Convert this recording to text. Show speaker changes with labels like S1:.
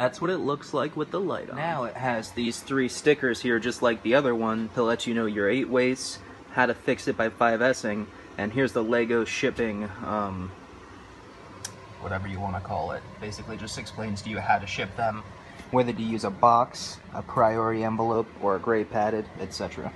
S1: That's what it looks like with the light on.
S2: Now it has these three stickers here, just like the other one, to let you know your eight ways how to fix it by 5Sing, and here's the Lego shipping, um, whatever you want to call it. Basically just explains to you how to ship them, whether to use a box, a priority envelope, or a gray padded, etc.